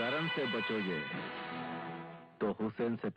करण से बचोगे तो हुसैन से